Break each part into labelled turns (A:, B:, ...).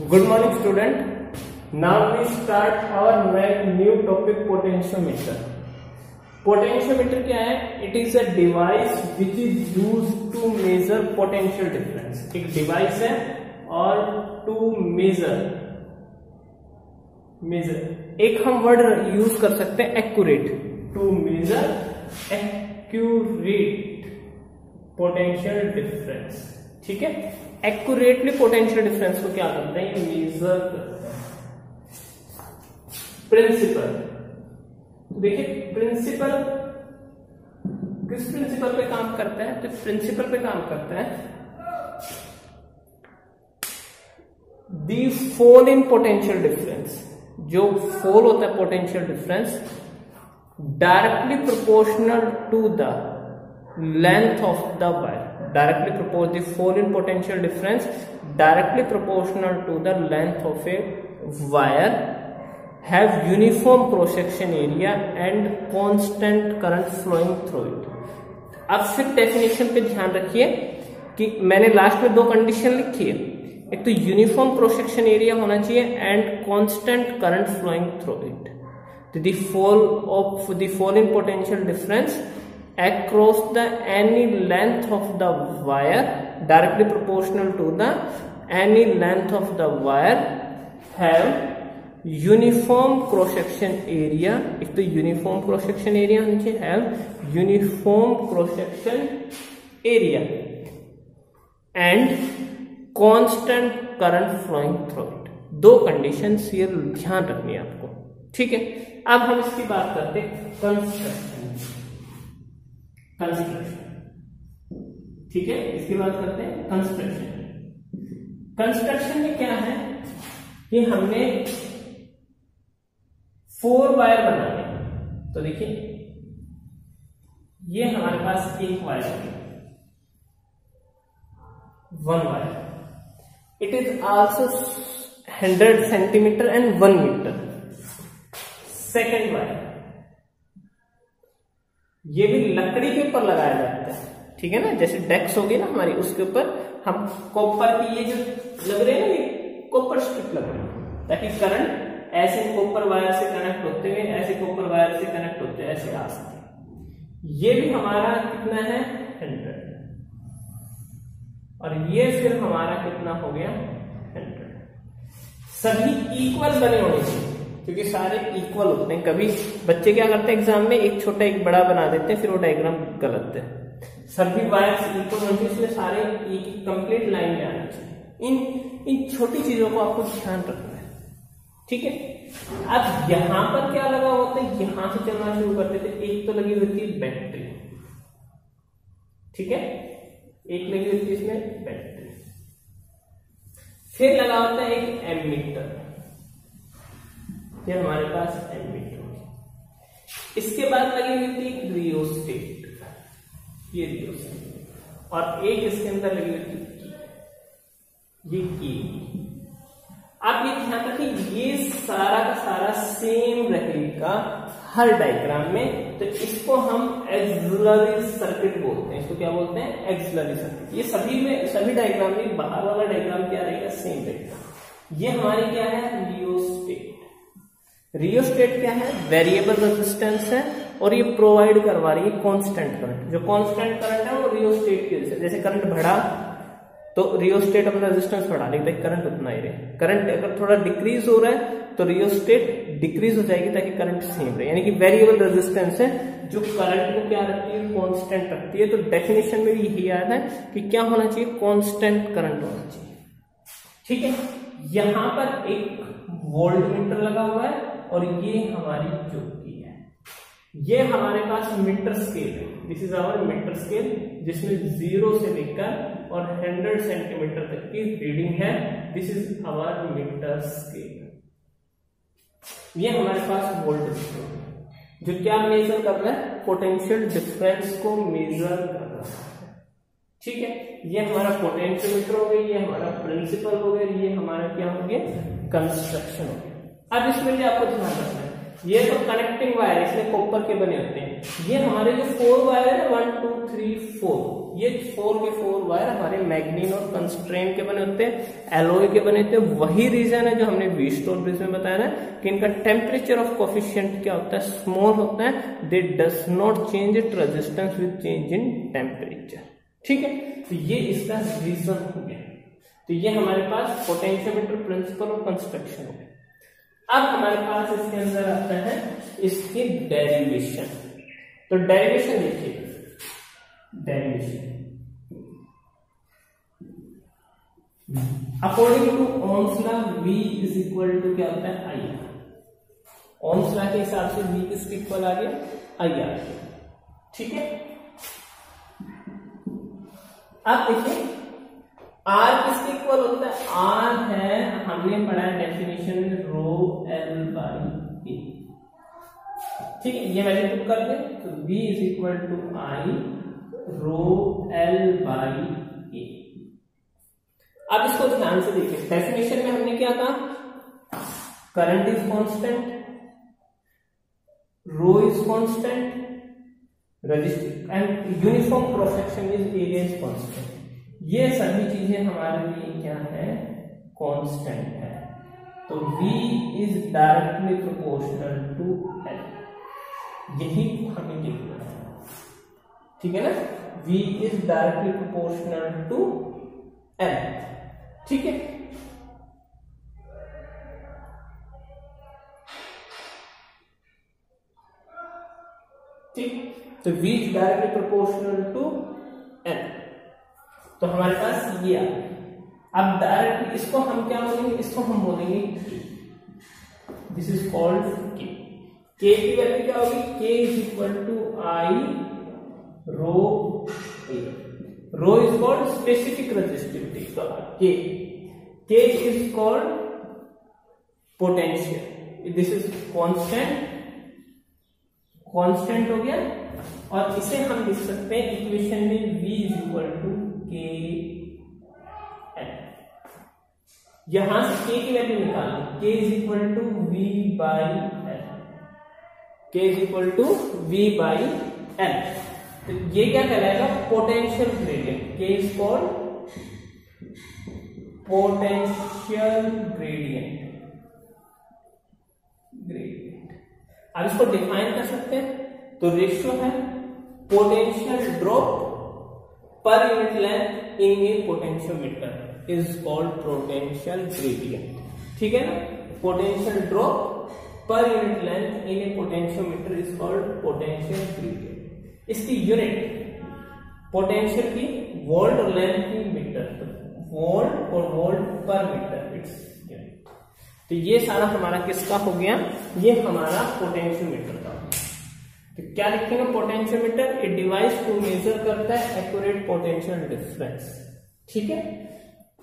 A: Good morning student now we start our new topic potentiometer potentiometer क्या है? It is a device which is use to measure potential difference एक device है और to major major एक हम word use कर सकते हैं accurate to measure accurate potential difference ठीक है? एक्यूरेटली पोटेंशियल डिफरेंस को क्या करते हैं? मेजर प्रिंसिपल तो देखिए प्रिंसिपल किस प्रिंसिपल पे काम करता है? तो प्रिंसिपल पे काम करता है दी फोल इन पोटेंशियल डिफरेंस जो फोल होता है potential difference directly proportional to the length of the wire directly propose the fall in potential difference directly proportional to the length of a wire have uniform cross section area and constant current flowing through it अब फिर definition पे ध्यान रखिए कि मैंने last में दो condition लिखी है एक तो यूनिफॉर्म क्रॉस सेक्शन एरिया होना चाहिए and constant current flowing through it the fall of the fall in potential difference across the any length of the wire directly proportional to the any length of the wire have uniform cross section area if the uniform cross section area have uniform cross section area and constant current flowing through it दो condition ये ध्यान रखनी है आपको ठीक है अब हम इसकी बात करते हैं कंस्ट्रक्शन कंस्ट्रक्शन ठीक है? इसकी बात करते हैं कंस्ट्रक्शन कंस्ट्रक्शन में क्या है? कि हमने फोर वायर बनाए तो देखिए, ये हमारे पास एक वायर है। One wire it is also hundred centimetre and one metre second wire ये भी लकड़ी के ऊपर लगाया जाता है। ठीक है ना? जैसे डेक्स होगी ना हमारी, उसके ऊपर हम कॉपर की ये जो लग रहे हैं कॉपर स्ट्रिप लग रही है। ताकि करंट ऐसे कॉपर वायर से कनेक्ट होते हुए, ऐसे कॉपर वायर से कनेक्ट होते हुए ऐसे आ सके। ये भी हमारा कितना है? हंड्रेड और ये फिर हमारा कितना हो गया? हंड्रेड सभी इक्वल बने होने चाहिए। क्योंकि सारे इक्वल होते हैं। कभी बच्चे क्या करते हैं एग्ज़ाम में? एक छोटा, एक बड़ा बना देते हैं, फिर वो डायग्राम गलत है। सभी वायर्स इक्वल होने इसलिए सारे एक कंप्लीट लाइन में आना चाहिए। इन इन छोटी चीज़ों को आपको ध्यान रखना है। ठीक है? अब यहाँ पर क्या लगा होता है यहाँ से चलना शुरू करते थे एक तो लगी हुई थी बैटरी ठीक है? एक लगी हुई थी इसमें बैटरी फिर लगा होता है एक एमीटर फिर हमारे पास एडमिट इसके बाद लगी हुई थी रियोस्टेट ये रियोस्टेट और एक इसके अंदर लगी हुई थी ये की आप ये ध्यान रखें, ये सारा का सारा सेम रहेगा हर डायग्राम में। तो इसको हम एक्सलरी सर्किट बोलते हैं। इसको क्या बोलते हैं? एक्सलरी सर्किट ये सभी में, सभी डायग्राम में बाहर वाला डायग्राम क्या रहेगा? सेम रहेगा। ये हमारी क्या है? रियोस्टेट रियोस्टेट क्या है? वेरिएबल रेजिस्टेंस है और ये प्रोवाइड करवा रही है कांस्टेंट करंट जो कांस्टेंट करंट है वो रियोस्टेट की वजह से, जैसे करंट बढ़ा तो रियोस्टेट अपना रेजिस्टेंस बढ़ा, लेकिन करंट उतना ही रहे। करंट अगर थोड़ा डिक्रीज हो रहा है तो रियोस्टेट डिक्रीज हो जाएगी ताकि करंट सेम रहे। यानी कि वेरिएबल रेजिस्टेंस है, जो करंट को क्या रखती है? कॉन्स्टेंट रखती है। तो डेफिनेशन में भी यही याद है कि क्या होना चाहिए? कॉन्स्टेंट करंट होना चाहिए। ठीक है? यहाँ पर एक वोल्ट मीटर लगा हुआ है। और ये हमारी चौकी है। ये हमारे पास मीटर स्केल है। This is our metre scale जिसमें ज़ीरो से लेकर और हंड्रेड सेंटीमीटर तक की रीडिंग है। This is our metre scale ये हमारे पास वोल्ट स्केल जो क्या मेजर कर रहा है? पोटेंशियल डिफरेंस को मेजर कर रहा है। ठीक है? ये हमारा पोटेंशियोमीटर हो गया ये हमारा प्रिंसिपल हो गया, ये हमारा क्या हो गया कंस्ट्रक्शन हो गया। अब इसमें भी आपको ध्यान रखना है। ये तो कनेक्टिंग वायर इसमें कॉपर के बने होते हैं। ये हमारे जो फोर वायर है वन टू थ्री फोर ये फोर के फोर वायर हमारे मैग्नीन और कंस्ट्रेन के बने होते हैं एलोय के बने होते हैं। वही रीजन है जो हमने वी स्टोर ब्रिज में बताया ना, कि इनका टेम्परेचर ऑफ़ कोफिशियंट क्या होता है? स्मॉल होता है। They does not change it resistance with change in temperature ठीक है? तो ये इसका रीजन हो गया। तो ये हमारे पास पोटेंशियोमीटर प्रिंसिपल ऑफ़ कंस्ट्रक्शन हो गया। अब हमारे पास इसके अंदर आता है इसकी डेरिवेशन तो डेरिवेशन देखिए। Derivation according to ohm's V is equal to क्या होता है? आई ओम्स लॉ के हिसाब से V किसके इक्वल आ गया? आई आ गया ठीक है? अब देखिए R किसके इक्वल होता है? आर है, हमने पढ़ा है डेफिनेशन रो एल बाई ठीक है, ये वैल्यू पुट कर दे तो V is equal to I rho L by A अब इसको ध्यान से देखिए डेफिनेशन में हमने क्या कहा? Current is constant rho is constant register and uniform cross section is area is constant ये सभी चीज़ें हमारे लिए क्या है? कांस्टेंट है। तो V is directly proportional to L यही हमें देखना है। ठीक है ना? V is directly proportional to L ठीक है? ठीक? तो V is directly proportional to L तो हमारे पास ये आ अब डायरेक्ट इसको हम क्या बोलेंगे? इसको हम बोलेंगे दिस इज़ कॉल्ड के के की वैल्यू क्या होगी? K is equal to I rho A rho is called specific resistivity तो K K is called potential this is constant constant हो गया। और इसे हम लिख सकते हैं इक्वेशन में v इज़ इक्वल टू के यहाँ से k की वैल्यू निकालना k is equal to V by L K is equal to V by L तो ये क्या कहलाएगा? Potential gradient K is called potential gradient gradient अब इसको डिफाइन कर सकते हैं। तो रेशियो है potential drop per unit length in a potentiometer is called potential gradient ठीक है ना? Potential drop per unit length in a potentiometer is called potential gradient इसकी यूनिट पोटेंशियल की वोल्ट लेंथ की मीटर वोल्ट और volt per metre it's तो ये सारा हमारा किसका हो गया? ये हमारा पोटेंशियोमीटर का तो क्या लिखेंगे पोटेंशियोमीटर ए डिवाइस को मेजर करता है एक्यूरेट पोटेंशियल डिफरेंस ठीक है?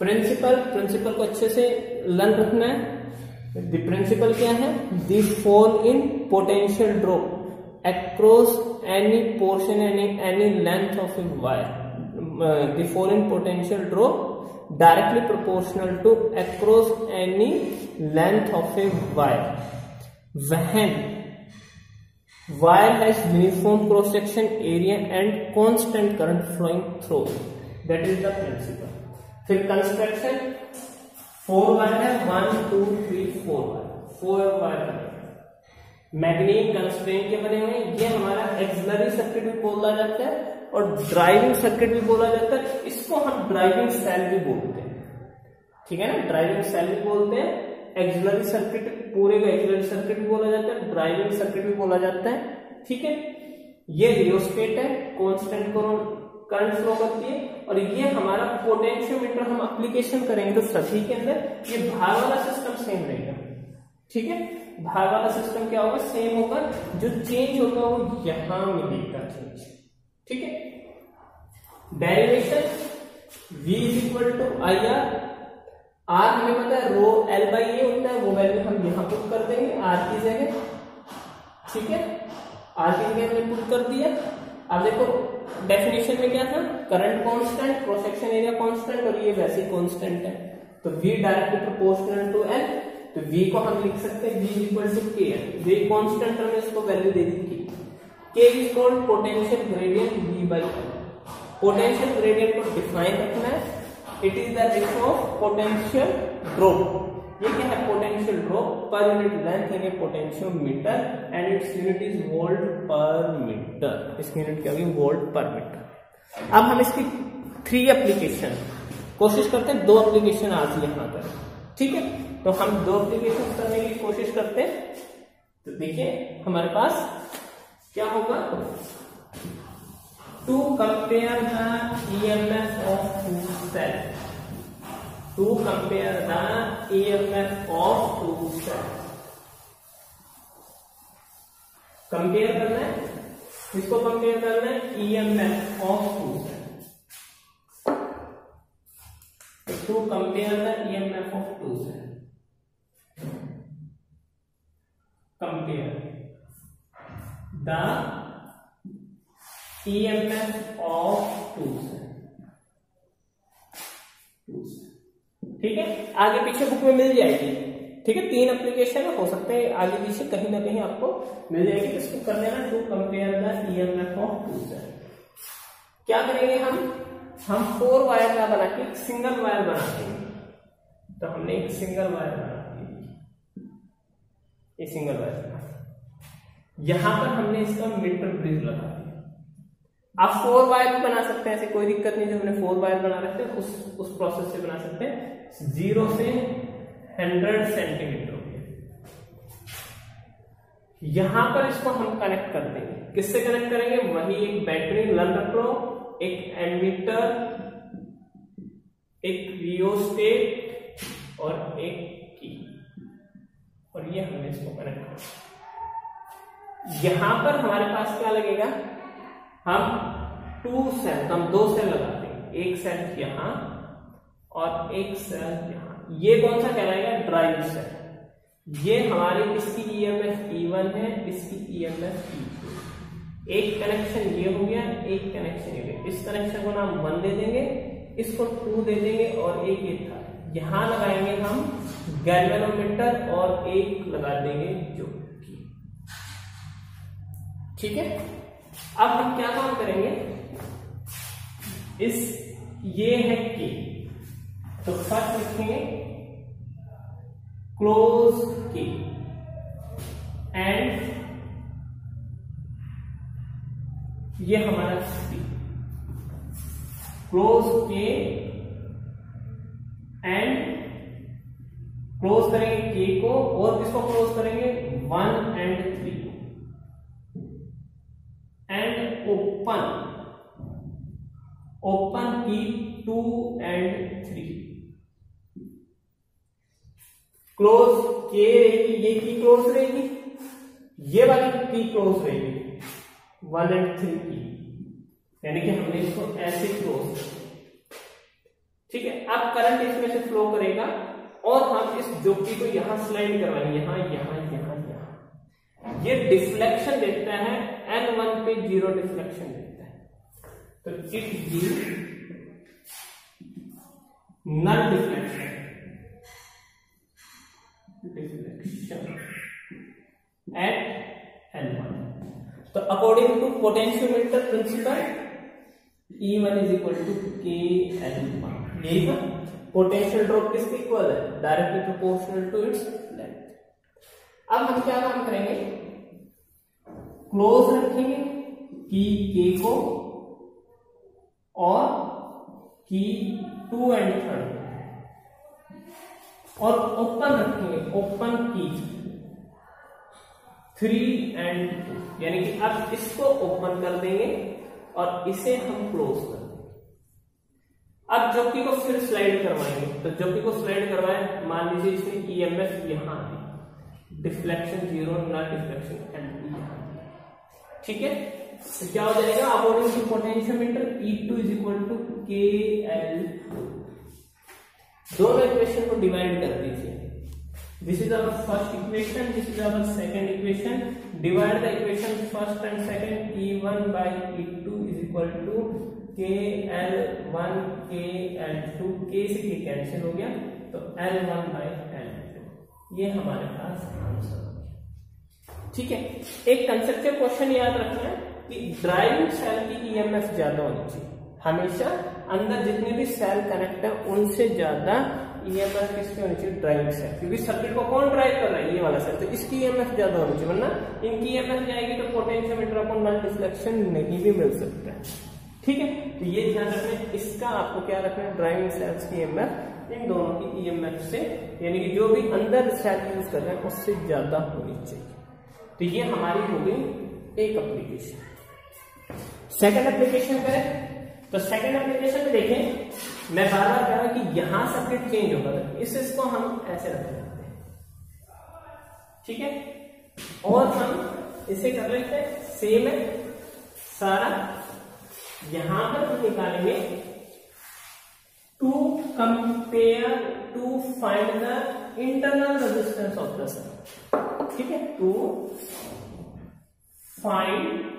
A: प्रिंसिपल प्रिंसिपल को अच्छे से लर्न रखना है। द प्रिंसिपल क्या है? The fall in potential drop across any portion any any length of a wire the fall in potential drop directly proportional to across any length of a wire. when wire has uniform cross section area and constant current flowing through. That is the principle. फिर construction four wire है one two three four wire four wire manganin constantan के बने हुए ये हमारा axillary circuit भी बोला जाता है और ड्राइविंग सर्किट भी बोला जाता है। इसको हम ड्राइविंग सेल भी बोलते हैं। ठीक है ना? ड्राइविंग सेल भी बोलते हैं एक्सलरी सर्किट पूरे का एक्सलरी सर्किट भी बोला जाता है, ड्राइविंग सर्किट भी बोला जाता है, ठीक है? ये रियोस्टेट है, कॉन्स्टेंट करंट फ्लो करती है, और ये हमारा पोटेंशियोमीटर हम एप्लीकेशन करेंगे तो सभी के अंदर ये भार वाला सिस्टम सेम रहेगा, ठीक है? भार वाला सिस्टम क्या होगा? सेम होगा, जो चेंज होगा वो यहाँ मिलेगा चेंज ठीक है? Derivation v is equal to I R R हमें पता है रो एल बाई ए होता है, वो वैल्यू हम यहाँ पुट कर देंगे आर की जगह। ठीक है? आर की जगह हमने पुट कर दिया। अब देखो डेफिनेशन में क्या था? Current constant cross section area constant और ये वैसे कांस्टेंट है। तो v directly proportional to L तो v को हम लिख सकते हैं v equal to K v constant हमने इसको वैल्यू दे दी थी k is called potential gradient v by potential gradient को डिफाइन रखना है। It is the ratio of potential drop ये क्या है? Potential drop per unit length in a potentiometer and its unit is volt per metre इसकी unit क्या होगी? Volt per metre अब हम इसकी थ्री एप्लीकेशन कोशिश करते हैं। दो एप्लीकेशन आज यहाँ पर। ठीक है? तो हम दो एप्लीकेशन करने की कोशिश करते हैं। तो देखिए, हमारे पास क्या होगा? To compare the EMF of two cell to compare the EMF of two cell compare करना है किसको कंपेयर करना है EMF of two cell to compare the EMF of two cells. Compare the EMF of two cells. ठीक है? आगे पीछे book में मिल जाएगी। ठीक है? तीन एप्लीकेशन हो सकते हैं आगे पीछे कहीं ना कहीं आपको मिल जाएगी। इसको कर लेना टू कंपेयर द क्या करेंगे हम? हम फोर वायर का बना के सिंगल वायर बनाते हैं। तो हमने एक सिंगल वायर बना ये सिंगल वायर यहाँ पर हमने इसका मीटर ब्रिज लगा दिया। आप फोर वायर भी बना सकते हैं, ऐसे कोई दिक्कत नहीं जो हमने फोर वायर बना रखते हैं उस उस प्रोसेस से बना सकते हैं। ज़ीरो से हंड्रेड सेंटीमीटर यहाँ पर इसको हम कनेक्ट कर देंगे। किससे कनेक्ट करेंगे? वही एक बैटरी लर्न रख लो एक एमीटर एक रियोस्टेट और एक की और ये हमने इसको कनेक्ट कर यहाँ पर हमारे पास क्या लगेगा? हम टू सेल हम दो सेल लगाते हैं। एक सेल यहाँ और एक सेल यहाँ। ये कौन सा कहलाएगा? ड्राइव सेल ये हमारे इसकी ईएमएफ E1 है? इसकी ईएमएफ E2 एक कनेक्शन ये हो गया, एक कनेक्शन ये। हो गया इस कनेक्शन को नाम वन दे देंगे, इसको टू दे देंगे और एक ये था। यहाँ लगाएँगे हम गैल्वेनोमीटर और एक लगा देंगे जो ठीक है? अब हम क्या काम करेंगे? इस ये है के तो फ़र्स्ट लिखेंगे क्लोज के एंड ये हमारा C close K and close करेंगे के को और किसको क्लोज करेंगे? One and three and open open key two and three close के रहेगी, ये की क्लोज रहेगी, ये वाली की क्लोज रहेगी. वन एंड थ्री की यानी कि हमने इसको ऐसे क्लोज ठीक है, अब करंट इसमें से फ्लो करेगा और हम इस जोकी को यहाँ स्लाइड करवाएँगे, यहाँ यहाँ यहाँ यहाँ। ये डिफ्लेक्शन देता है एन वन पे ज़ीरो डिफ्लेक्शन देता है। तो it give null deflection deflection at L one तो according to potentiometer principle E1 is equal to K L one यही था। पोटेंशियल ड्रॉप किसके इक्वल है? Directly proportional to its length अब हम क्या काम करेंगे? क्लोज रखेंगे की के को। और की टू एंड थर्ड और ओपन रखेंगे open key. Three and two यानी कि अब इसको ओपन कर देंगे और इसे हम क्लोज कर देंगे। अब जोकी को फिर स्लाइड करवाएँगे। तो जोकी को स्लाइड करवाए, मान लीजिए इसमें ईएमएफ यहाँ है। Deflection zero not deflection and ठीक है? तो क्या हो जाएगा? According to potentiometer E two is equal to K L दोनों इक्वेशन को डिवाइड कर दीजिए। This is our first equation this is our second equation divide the equation first and second E one by E two is equal to K L one K L two K से K cancel हो गया तो L one by L two ये हमारे पास answer ठीक है? एक कंसेप्टिव question याद रखना कि ड्राइविंग सेल की ईएमएफ ज़्यादा होनी चाहिए हमेशा अंदर जितने भी सेल कनेक्ट है, उनसे ज़्यादा ईएमएफ e किसकी होनी चाहिए ड्राइविंग सेल। क्योंकि सर्किट को कौन ड्राइव कर रहा है? ये वाला सेल तो इसकी ईएमएफ e ज़्यादा होनी चाहिए, वरना इनकी ईएमएफ e जाएगी तो पोटेंशियोमीटर अपॉन डिफ्लेक्शन नहीं भी मिल सकता है। ठीक है? तो ये ध्यान रखना इसका आपको क्या रखना है? ड्राइविंग सेल्स की ईएमएफ इन दोनों की ईएमएफ से, यानी कि जो भी अंदर सेल यूज़ कर रहे हैं, उससे ज़्यादा होनी चाहिए। तो ये हमारी हो गई एक एप्लीकेशन सेकंड एप्लीकेशन करें तो सेकंड एप्लीकेशन में देखें, मैं बार बार कह रहा हूँ कि यहाँ सर्किट चेंज होगा। इस इसको हम ऐसे रख हैं। ठीक है? और हम इसे कर लेते हैं। सेम है। सारा यहाँ पर हम निकालेंगे। To compare to find the internal resistance of the cell ठीक है? To find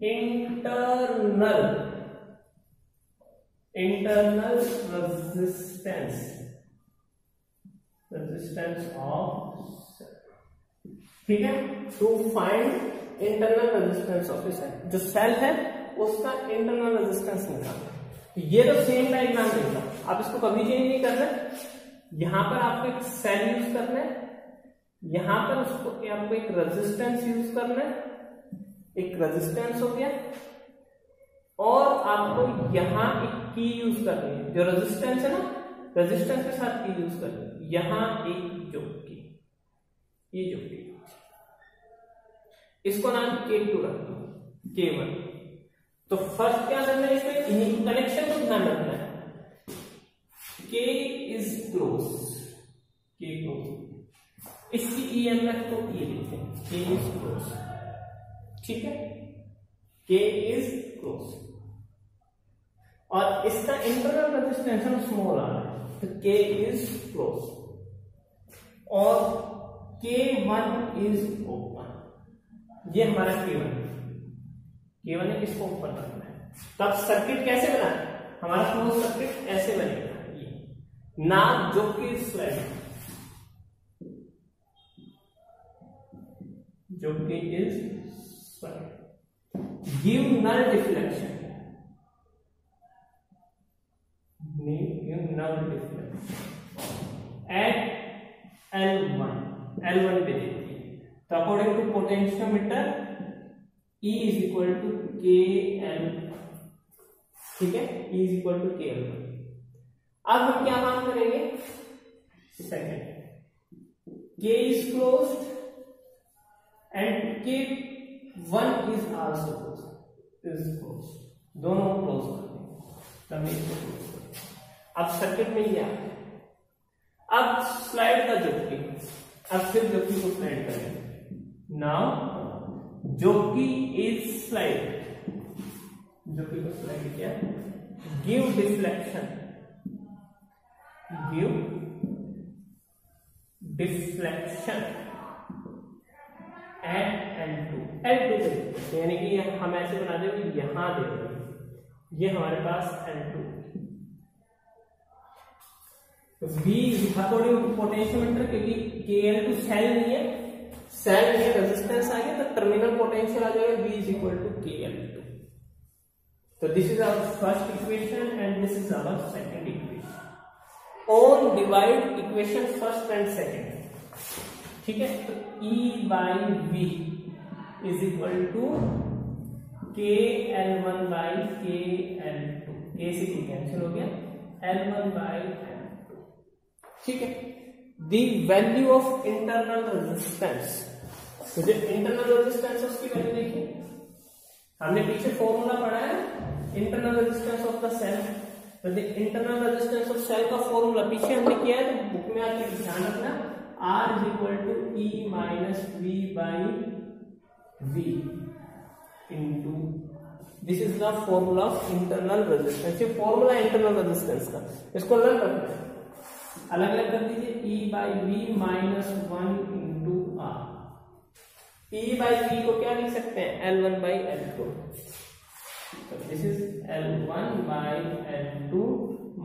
A: internal. Internal resistance resistance of ठीक है? To find internal resistance of cell जो सेल है, उसका इंटरनल रेजिस्टेंस निकालना ये तो सेम डायग्राम देगा आप इसको कभी चेंज नहीं करना यहाँ पर आपको एक सेल यूज़ करना है। यहाँ पर उसको आपको एक रेजिस्टेंस यूज़ करना है। एक रेजिस्टेंस हो गया। और आपको यहाँ एक की यूज़ करनी है। जो रेजिस्टेंस है ना रेजिस्टेंस के साथ की यूज़ करनी है। यहाँ एक जो की ये जो की इसको नाम के टू रखना के वन तो फ़र्स्ट क्या करना है इसमें? कनेक्शन को ध्यान रखना है। K is close K close इसकी ईएमएफ को ये लिखते हैं। के इज़ क्लोज ठीक है? के इज़ क्लोज और इसका इंटरनल रेजिस्टेंस स्मॉल आ रहा है तो के इज़ क्लोज और के वन इज़ ओपन ये हमारा के वन के वन है, इसको ओपन रखना है। तब सर्किट कैसे बना हमारा क्लोज सर्किट ऐसे बनेगा। ये। ना जो कि स्लाइड जो कि is sorry give null deflection give null deflection at L one L one पे देखिए तो according to potentiometer E is equal to K L ठीक है? E is equal to K L अब हम क्या बात करेंगे? Second K is close and K one is also close is close दोनों क्लोज अब सर्किट में क्या अब स्लाइड का जोकी अब फिर जोकी को स्लाइड करेंगे नाउ जोकी इज़ स्लाइड जोकी को स्लाइड किया give deflection give deflection at L two L two से यानी कि हम ऐसे बना दें यहाँ दे ये हमारे पास L two B according to potentiometer क्योंकि के एल टू सेल नहीं है। सेल नहीं है रेजिस्टेंस आ गया तो टर्मिनल पोटेंशियल आ जाएगा B is equal to K L two तो this is our first equation and this is our second equation on divide equation first and second ठीक है? तो E by V is equal to K L one by K L two K से K cancel हो गया। L one by L two ठीक है? The value of internal resistance तो जो इंटरनल रेजिस्टेंस उसकी वैल्यू देखिए। हमने पीछे फॉर्मूला पढ़ा है। Internal resistance of the cell तो इंटरनल रेजिस्टेंस ऑफ़ सेल का फॉर्मूला पीछे हमने किया है तो बुक में आके ध्यान रखना। R is equal to E minus V by V into this is the formula of internal resistance ये फॉर्मूला इंटरनल रेजिस्टेंस का। इसको लर्न कर अलग अलग कर दीजिए। E by V minus one into R E by V को क्या लिख सकते हैं? L one by L two this is L one by L two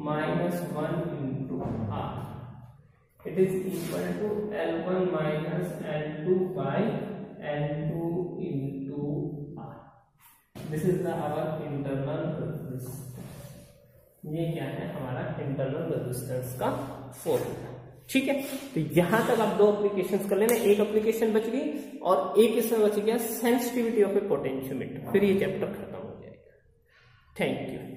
A: minus one into R it is equal to L1 minus L2 by L2 into R. This is the our internal ये क्या है? हमारा internal resistance का formula ठीक है? तो यहाँ तक आप दो एप्लीकेशन कर लेना। एक एप्लीकेशन बच गई और एक इसमें बच गया सेंसिटिविटी ऑफ़ ए पोटेंशियोमीटर फिर ये चैप्टर खत्म हो जाएगा। Thank you